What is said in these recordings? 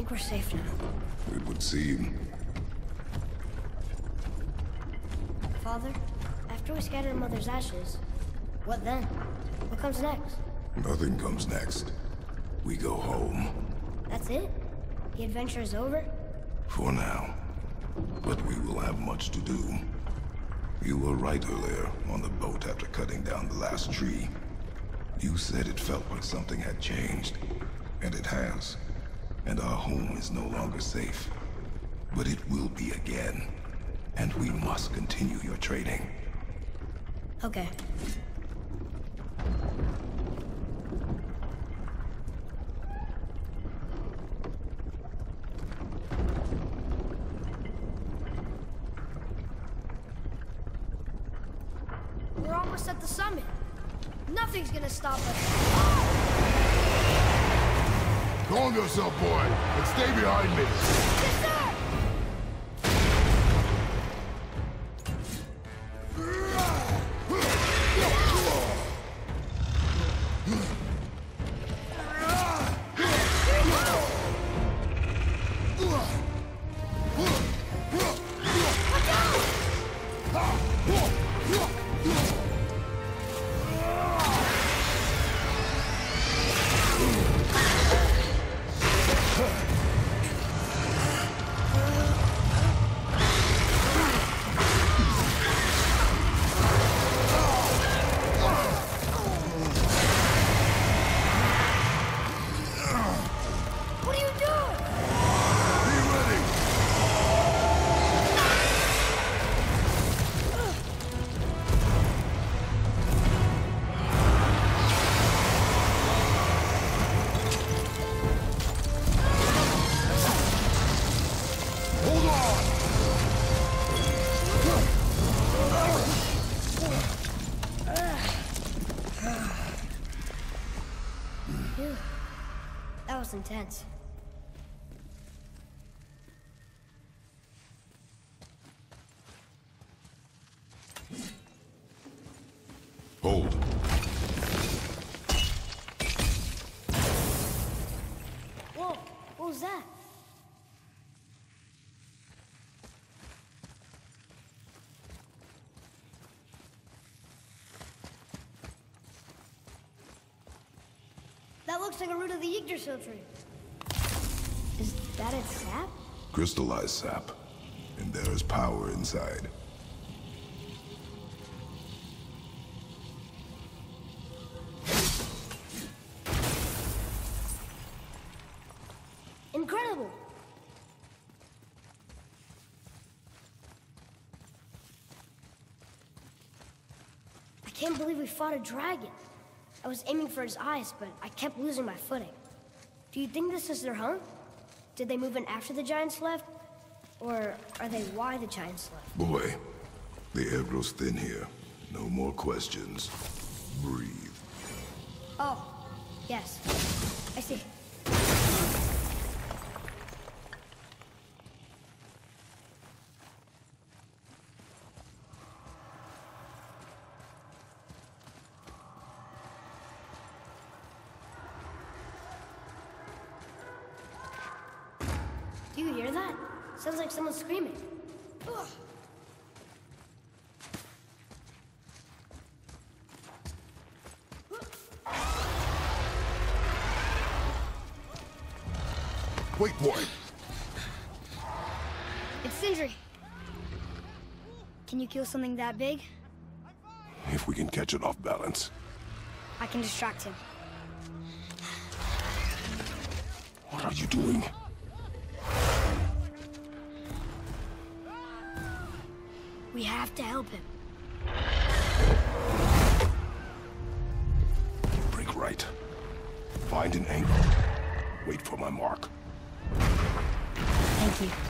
think we're safe now. It would seem. Father, after we scatter Mother's ashes, what then? What comes next? Nothing comes next. We go home. That's it? The adventure is over? For now. But we will have much to do. You were right earlier, on the boat after cutting down the last tree. You said it felt like something had changed. And it has. And our home is no longer safe. But it will be again. And we must continue your training. Okay. We're almost at the summit. Nothing's gonna stop us. Calm yourself, boy, and stay behind me. Intense. Hold. Whoa, what was that? That looks like a root of the Yggdrasil tree. Is that its sap? Crystallized sap. And there is power inside. Incredible! I can't believe we fought a dragon. I was aiming for his eyes, but I kept losing my footing. Do you think this is their home? Did they move in after the giants left? Or are they why the giants left? Boy, the air grows thin here. No more questions. Breathe. Oh, yes. I see. Do you hear that? Sounds like someone screaming. Ugh. Wait, boy. It's Sindri. Can you kill something that big? If we can catch it off balance. I can distract him. What are you doing? We have to help him. Break right. Find an angle. Wait for my mark. Thank you.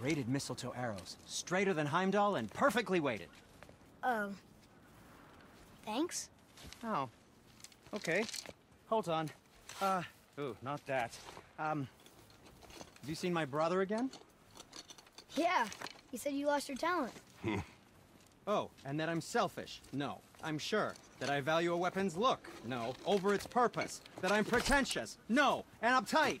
Braided mistletoe arrows, straighter than Heimdall and perfectly weighted. Oh. Thanks? Oh. Okay. Hold on. Uh, ooh, not that. Um, have you seen my brother again? Yeah, you said you lost your talent. Oh, and that I'm selfish? No, I'm sure. That I value a weapon's look? No, over its purpose. That I'm pretentious? No, and uptight,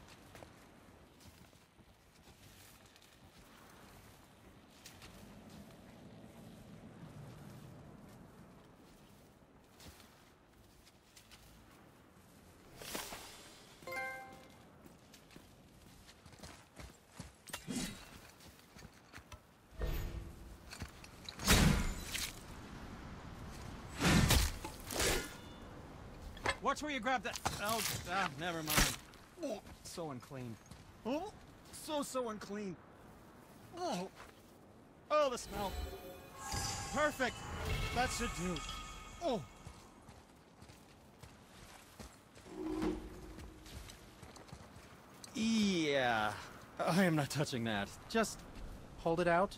Watch where you grab that. Oh, ah, never mind. Oh, so unclean. Oh, so, so unclean. Oh, oh, the smell. Perfect. That should do. Oh. Yeah. I am not touching that. Just hold it out.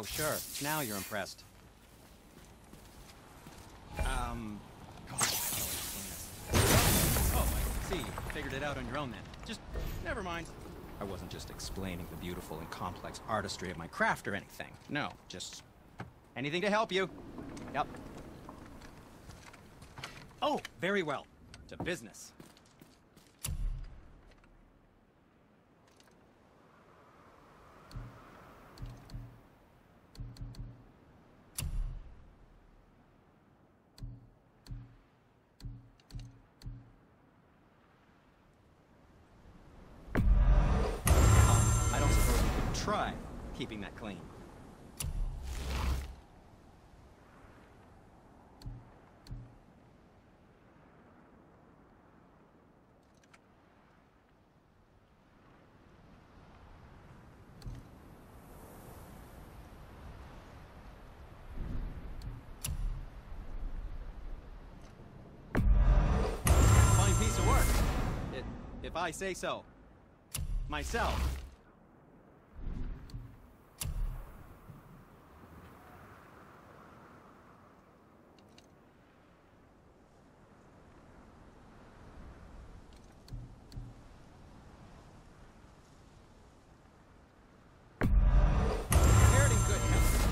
Oh, sure. Now you're impressed. Um... Oh, Oh, see. Figured it out on your own then. Just, never mind. I wasn't just explaining the beautiful and complex artistry of my craft or anything. No, just anything to help you. Yep. Oh, very well. To business. I say so. Myself. Fared in good health.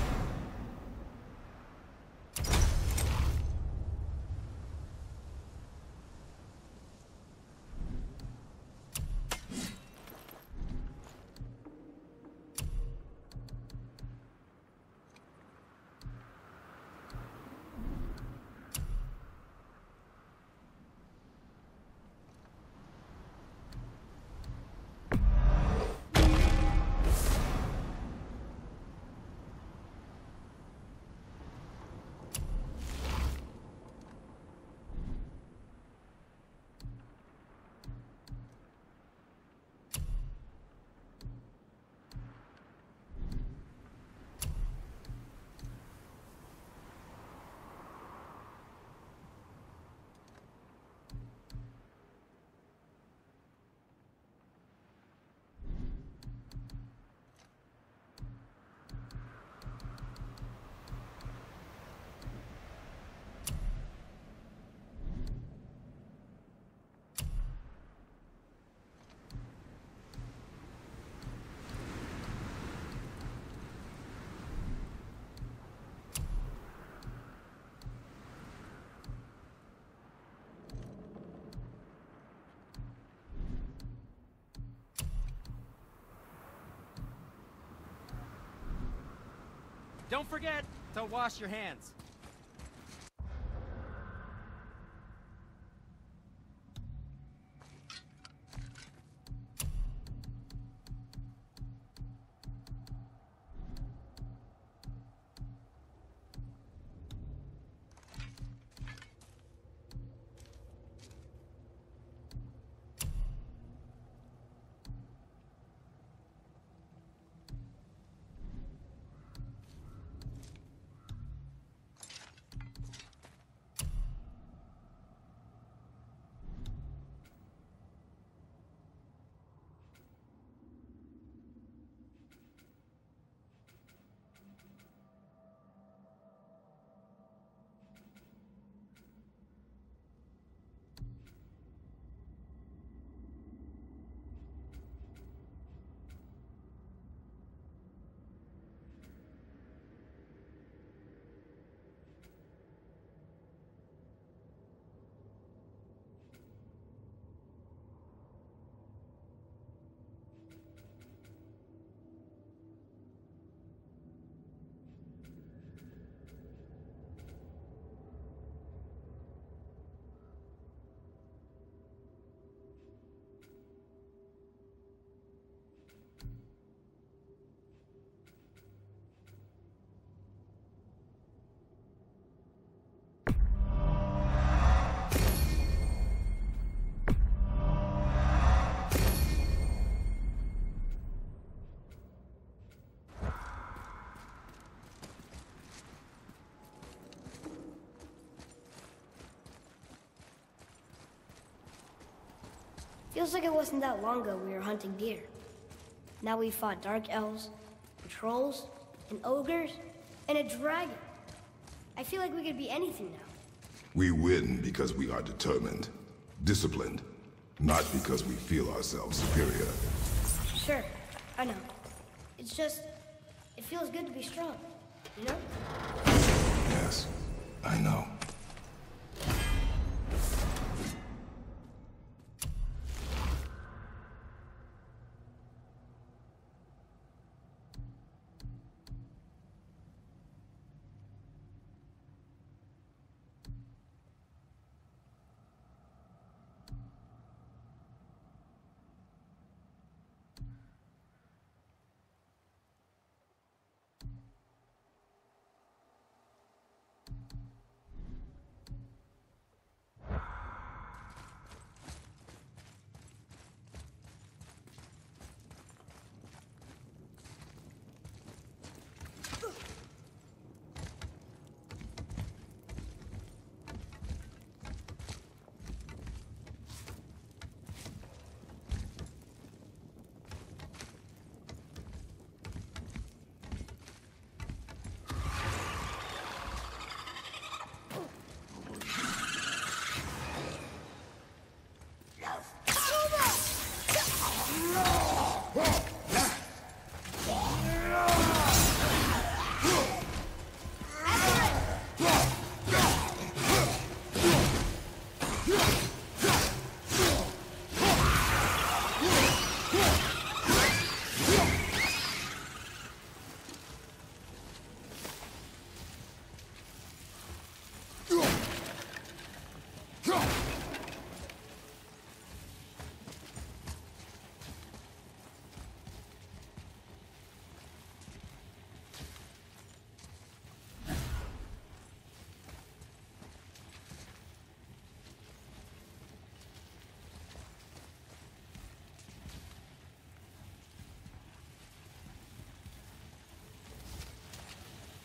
Don't forget to wash your hands. Feels like it wasn't that long ago we were hunting deer. Now we fought dark elves, and trolls, and ogres, and a dragon. I feel like we could be anything now. We win because we are determined, disciplined, not because we feel ourselves superior. Sure, I know. It's just, it feels good to be strong, you know? Yes, I know.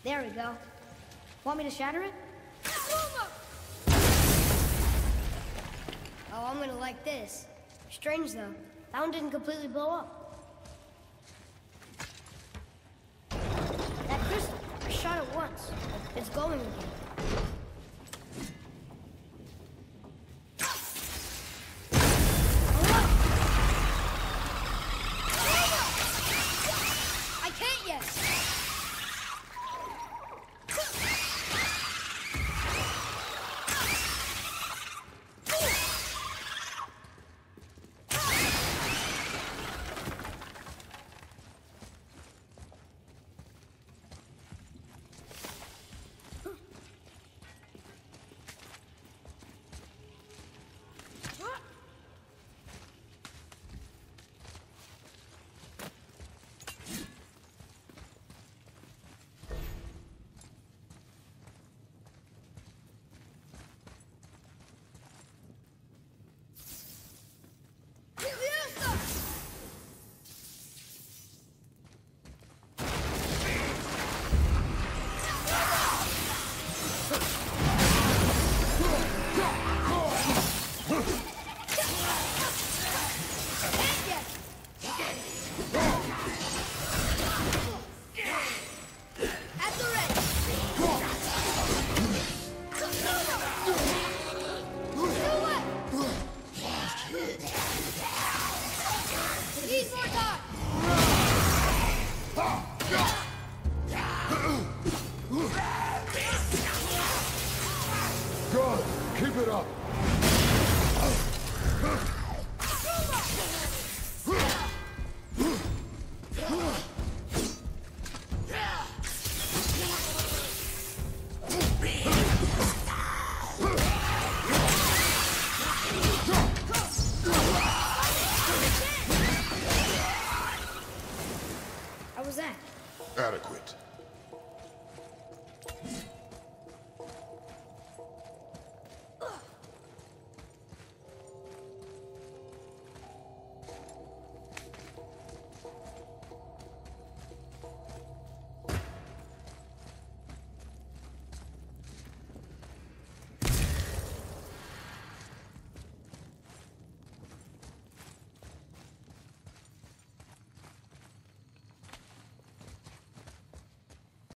There we go. Want me to shatter it? Oh, I'm gonna like this. Strange though. That one didn't completely blow up. That crystal, I shot it once. It's going again.